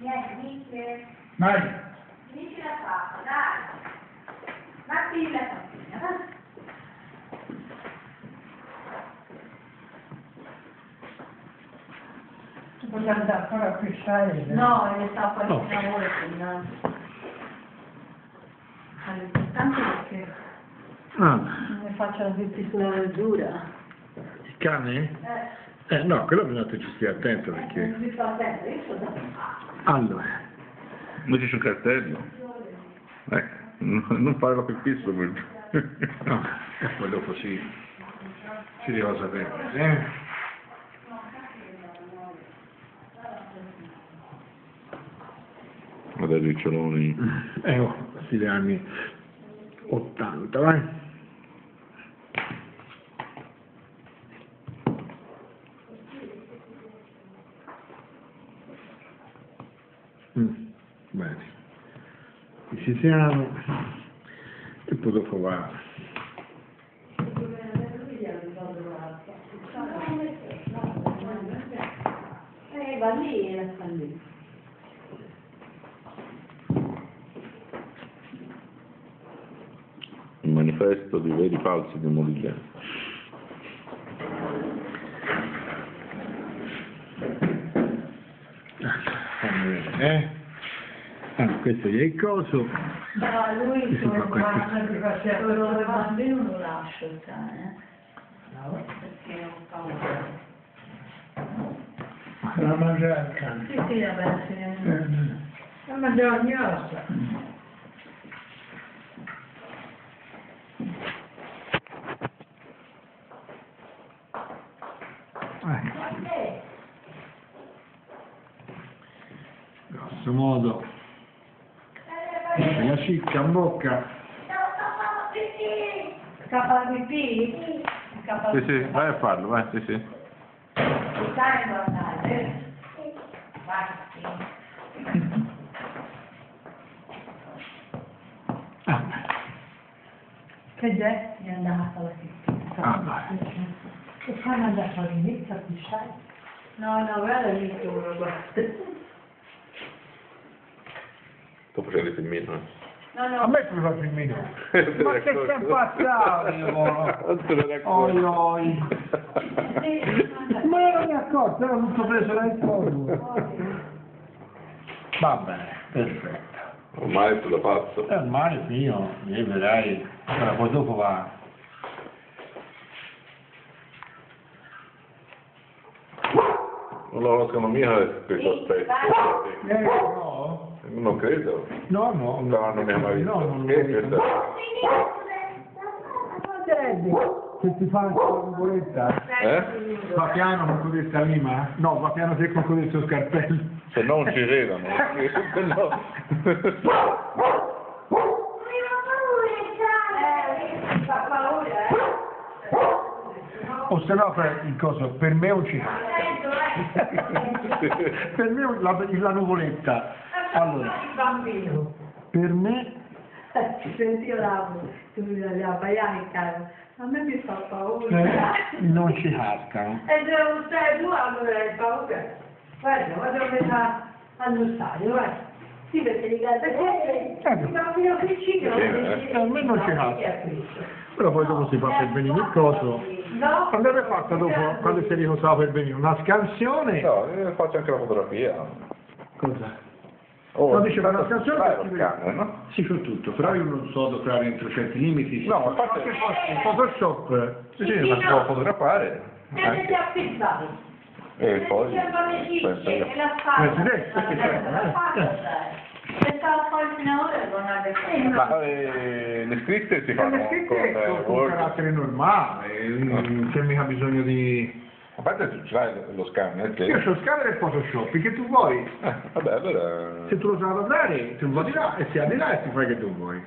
Vieni, Michele. Vai. Finisci la pasta, dai. Batti la tappina, va. Voglio andare ancora a pescare? No, ne sta fuori No. di lavoro prima. L'importante è che Ah, non facciano tutti sulla verdura. il cane? Eh, Eh no, quello bisogna che ci stia attento non perché... si fa sempre, io so da Allora, Non c'è sul cartello. Eh, non fare la pipì sopra il... no, e poi dopo si, si deve sapere. Eh? Guarda i riccioloni. Eh, oh, questi anni 80, vai. Mm, bene. Ci siamo. E poi dopo va. Eh, va lì e la fa lì. Il manifesto di veri falsi di Modigliani. Eh? Ah, questo è il coso. Ma lui Che si fa questo? quello del bambino lo stare, eh? Perché non paura. La mangiare. Sì, sì, vabbè, sì. Eh, La mangiare ogni cosa. Eh, grosso modo. La cicca in bocca. Scappa la pipì? Scappa Sì, sì, vai a farlo, vai, sì, sì. Eh? Vai, sì. Che c'è? È andata la pipì. Ah, vai. Che fanno andare a fare inizio a pescare? No, no, guarda lì uno guarda. Sto facendo il filmino, eh. No, A no, me tu fa il minuto. Ma che sei passato? Non te ne Oi, oi. Ma non mi accorto, ero tutto preso dal collo. Va bene, perfetto. Ormai è sulla pazzo. è ormai mio, e vedrai. Allora, poi dopo va. Non lo conoscono mica questo aspetto. Eh, no? Non credo. No, no, No, non mi ha mai visto. No, non Che lo è vedo. questo? Se ti fa anche la nuvoletta, Eh? va piano con codesta lima? No, va piano te con codesto scarpello. Se no non ci credono. Se no... eh, eh? O se no, per il coso, per me non ci Per me la, la nuvoletta. Allora, bambino. per me, Ti senti la tu mi la baianica. A me mi fa paura. eh, non ci cascano. E devo stare tu allora hai paura. Guarda, guarda dove sta allo stadio, guarda. Sì, perché li guarda eh, il bambino piccino eh. A non ci casca. Però poi dopo si fa per venire il coso. No. Quando avete fatto dopo, quando si riposava per venire? Una scansione? No, io faccio anche la fotografia. Cosa? Oh, No, dice, ma la scansione Dai, per lo chi scanner, no? Sì, su tutto, però io non so dove entro certi limiti. No, a parte... Il Photoshop? Sì, sì, ma si può fotografare. Anche. affissato. E poi... C'è e. Presidente, ora non ha detto. Ma eh, le scritte si fanno Le con scritte eh, con, carattere normale, mm, c'è mica bisogno di... A parte tu ce l'hai lo scanner, che... Io so scanner e Photoshop, che tu vuoi. Eh, vabbè, allora... Se tu lo sai lavorare, tu vai di là e si ha di là e ti fai che tu vuoi.